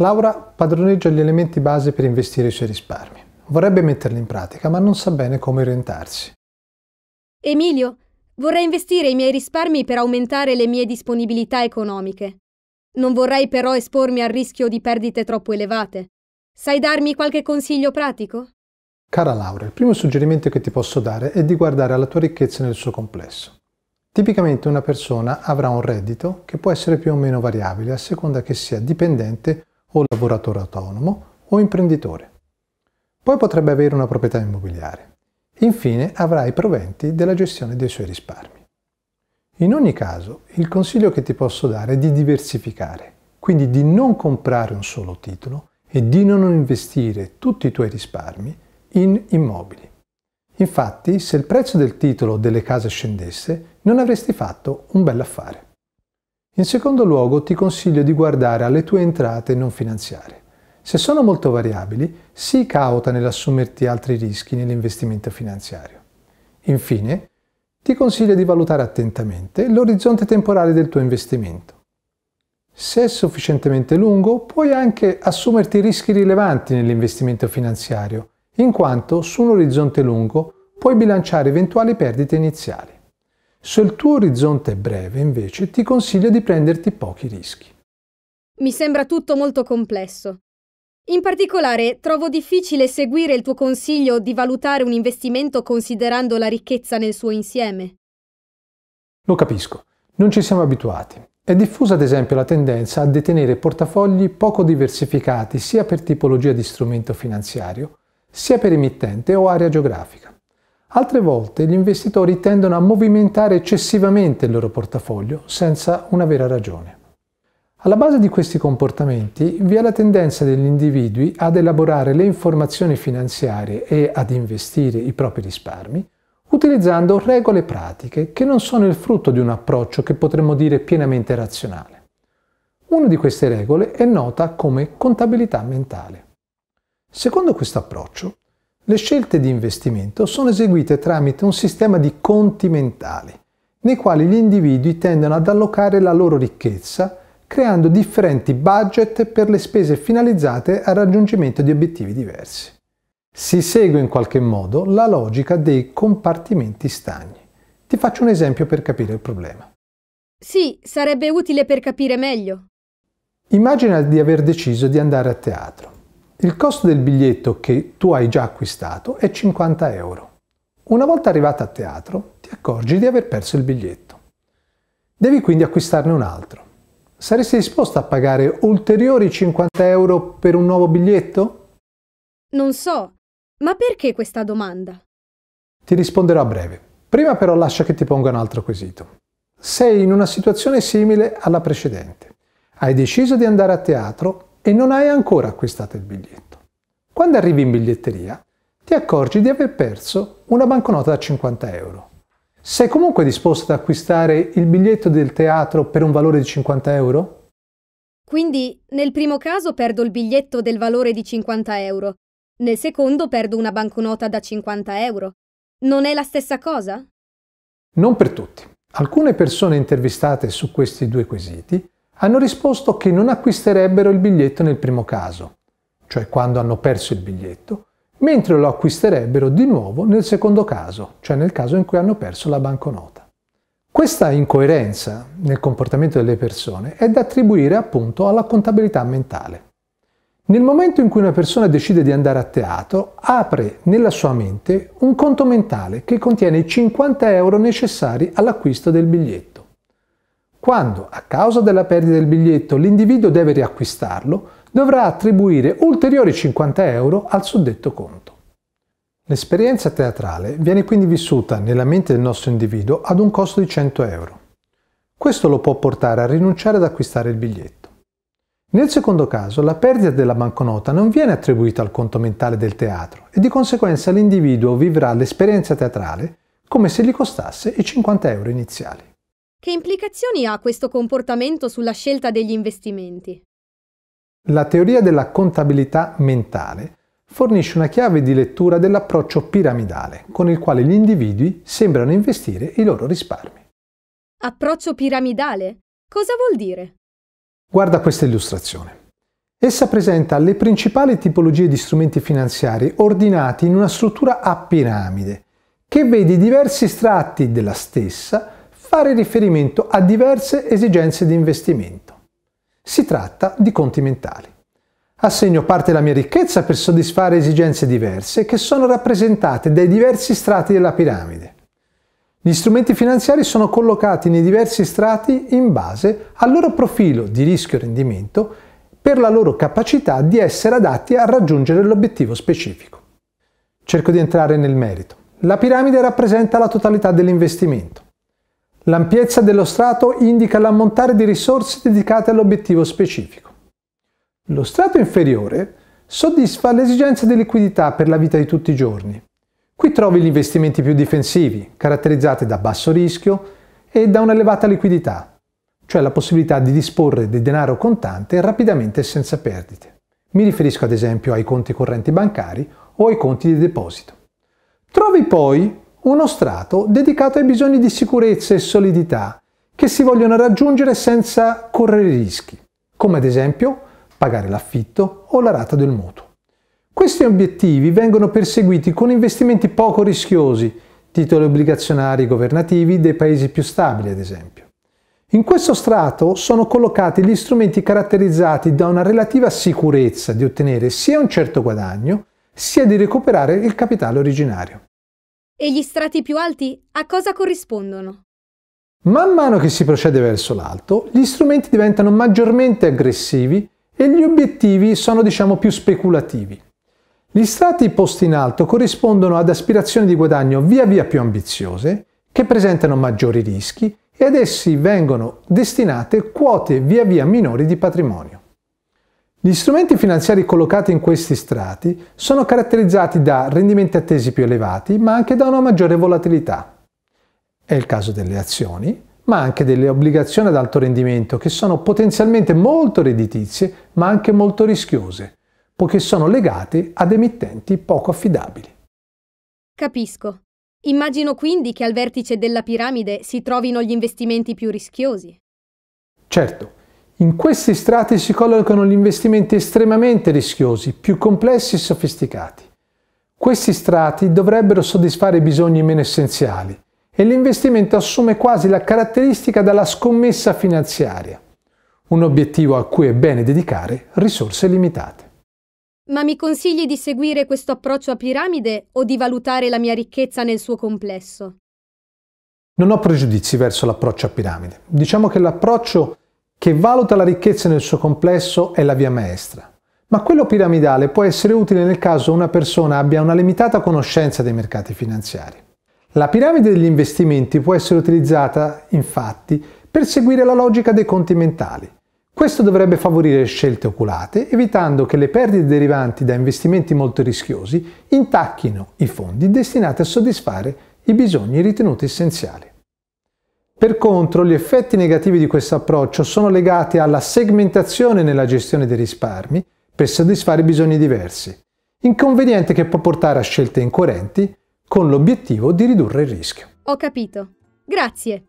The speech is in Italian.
Laura padroneggia gli elementi base per investire i suoi risparmi. Vorrebbe metterli in pratica, ma non sa bene come orientarsi. Emilio, vorrei investire i miei risparmi per aumentare le mie disponibilità economiche. Non vorrei però espormi al rischio di perdite troppo elevate. Sai darmi qualche consiglio pratico? Cara Laura, il primo suggerimento che ti posso dare è di guardare alla tua ricchezza nel suo complesso. Tipicamente una persona avrà un reddito che può essere più o meno variabile a seconda che sia dipendente o lavoratore autonomo o imprenditore. Poi potrebbe avere una proprietà immobiliare. Infine avrà i proventi della gestione dei suoi risparmi. In ogni caso, il consiglio che ti posso dare è di diversificare, quindi di non comprare un solo titolo e di non investire tutti i tuoi risparmi in immobili. Infatti, se il prezzo del titolo delle case scendesse, non avresti fatto un bel affare. In secondo luogo, ti consiglio di guardare alle tue entrate non finanziarie. Se sono molto variabili, sii cauta nell'assumerti altri rischi nell'investimento finanziario. Infine, ti consiglio di valutare attentamente l'orizzonte temporale del tuo investimento. Se è sufficientemente lungo, puoi anche assumerti rischi rilevanti nell'investimento finanziario, in quanto su un orizzonte lungo puoi bilanciare eventuali perdite iniziali. Se il tuo orizzonte è breve, invece, ti consiglio di prenderti pochi rischi. Mi sembra tutto molto complesso. In particolare, trovo difficile seguire il tuo consiglio di valutare un investimento considerando la ricchezza nel suo insieme. Lo capisco, non ci siamo abituati. È diffusa ad esempio la tendenza a detenere portafogli poco diversificati sia per tipologia di strumento finanziario, sia per emittente o area geografica. Altre volte gli investitori tendono a movimentare eccessivamente il loro portafoglio senza una vera ragione. Alla base di questi comportamenti vi è la tendenza degli individui ad elaborare le informazioni finanziarie e ad investire i propri risparmi utilizzando regole pratiche che non sono il frutto di un approccio che potremmo dire pienamente razionale. Una di queste regole è nota come contabilità mentale. Secondo questo approccio, le scelte di investimento sono eseguite tramite un sistema di conti mentali, nei quali gli individui tendono ad allocare la loro ricchezza creando differenti budget per le spese finalizzate al raggiungimento di obiettivi diversi. Si segue in qualche modo la logica dei compartimenti stagni. Ti faccio un esempio per capire il problema. Sì, sarebbe utile per capire meglio. Immagina di aver deciso di andare a teatro. Il costo del biglietto che tu hai già acquistato è 50 euro. Una volta arrivata a teatro ti accorgi di aver perso il biglietto. Devi quindi acquistarne un altro. Saresti disposto a pagare ulteriori 50 euro per un nuovo biglietto? Non so, ma perché questa domanda? Ti risponderò a breve. Prima però lascia che ti ponga un altro quesito. Sei in una situazione simile alla precedente. Hai deciso di andare a teatro e non hai ancora acquistato il biglietto. Quando arrivi in biglietteria, ti accorgi di aver perso una banconota da 50 euro. Sei comunque disposto ad acquistare il biglietto del teatro per un valore di 50 euro? Quindi nel primo caso perdo il biglietto del valore di 50 euro, nel secondo perdo una banconota da 50 euro. Non è la stessa cosa? Non per tutti. Alcune persone intervistate su questi due quesiti hanno risposto che non acquisterebbero il biglietto nel primo caso, cioè quando hanno perso il biglietto, mentre lo acquisterebbero di nuovo nel secondo caso, cioè nel caso in cui hanno perso la banconota. Questa incoerenza nel comportamento delle persone è da attribuire appunto alla contabilità mentale. Nel momento in cui una persona decide di andare a teatro, apre nella sua mente un conto mentale che contiene i 50 euro necessari all'acquisto del biglietto. Quando, a causa della perdita del biglietto, l'individuo deve riacquistarlo, dovrà attribuire ulteriori 50 euro al suddetto conto. L'esperienza teatrale viene quindi vissuta nella mente del nostro individuo ad un costo di 100 euro. Questo lo può portare a rinunciare ad acquistare il biglietto. Nel secondo caso, la perdita della banconota non viene attribuita al conto mentale del teatro e di conseguenza l'individuo vivrà l'esperienza teatrale come se gli costasse i 50 euro iniziali. Che implicazioni ha questo comportamento sulla scelta degli investimenti? La teoria della contabilità mentale fornisce una chiave di lettura dell'approccio piramidale con il quale gli individui sembrano investire i loro risparmi. Approccio piramidale? Cosa vuol dire? Guarda questa illustrazione. Essa presenta le principali tipologie di strumenti finanziari ordinati in una struttura a piramide, che vede diversi stratti della stessa fare riferimento a diverse esigenze di investimento. Si tratta di conti mentali. Assegno parte della mia ricchezza per soddisfare esigenze diverse che sono rappresentate dai diversi strati della piramide. Gli strumenti finanziari sono collocati nei diversi strati in base al loro profilo di rischio e rendimento per la loro capacità di essere adatti a raggiungere l'obiettivo specifico. Cerco di entrare nel merito. La piramide rappresenta la totalità dell'investimento. L'ampiezza dello strato indica l'ammontare di risorse dedicate all'obiettivo specifico. Lo strato inferiore soddisfa le esigenze di liquidità per la vita di tutti i giorni. Qui trovi gli investimenti più difensivi, caratterizzati da basso rischio e da un'elevata liquidità, cioè la possibilità di disporre di denaro contante rapidamente e senza perdite. Mi riferisco ad esempio ai conti correnti bancari o ai conti di deposito. Trovi poi uno strato dedicato ai bisogni di sicurezza e solidità che si vogliono raggiungere senza correre rischi, come ad esempio pagare l'affitto o la rata del mutuo. Questi obiettivi vengono perseguiti con investimenti poco rischiosi, titoli obbligazionari governativi dei paesi più stabili ad esempio. In questo strato sono collocati gli strumenti caratterizzati da una relativa sicurezza di ottenere sia un certo guadagno, sia di recuperare il capitale originario. E gli strati più alti a cosa corrispondono? Man mano che si procede verso l'alto, gli strumenti diventano maggiormente aggressivi e gli obiettivi sono diciamo più speculativi. Gli strati posti in alto corrispondono ad aspirazioni di guadagno via via più ambiziose, che presentano maggiori rischi e ad essi vengono destinate quote via via minori di patrimonio. Gli strumenti finanziari collocati in questi strati sono caratterizzati da rendimenti attesi più elevati, ma anche da una maggiore volatilità. È il caso delle azioni, ma anche delle obbligazioni ad alto rendimento che sono potenzialmente molto redditizie, ma anche molto rischiose, poiché sono legate ad emittenti poco affidabili. Capisco. Immagino quindi che al vertice della piramide si trovino gli investimenti più rischiosi. Certo, in questi strati si collocano gli investimenti estremamente rischiosi, più complessi e sofisticati. Questi strati dovrebbero soddisfare i bisogni meno essenziali e l'investimento assume quasi la caratteristica della scommessa finanziaria, un obiettivo a cui è bene dedicare risorse limitate. Ma mi consigli di seguire questo approccio a piramide o di valutare la mia ricchezza nel suo complesso? Non ho pregiudizi verso l'approccio a piramide. Diciamo che l'approccio che valuta la ricchezza nel suo complesso è la via maestra. Ma quello piramidale può essere utile nel caso una persona abbia una limitata conoscenza dei mercati finanziari. La piramide degli investimenti può essere utilizzata, infatti, per seguire la logica dei conti mentali, questo dovrebbe favorire scelte oculate, evitando che le perdite derivanti da investimenti molto rischiosi intacchino i fondi destinati a soddisfare i bisogni ritenuti essenziali. Per contro, gli effetti negativi di questo approccio sono legati alla segmentazione nella gestione dei risparmi per soddisfare bisogni diversi, inconveniente che può portare a scelte incoerenti con l'obiettivo di ridurre il rischio. Ho capito. Grazie.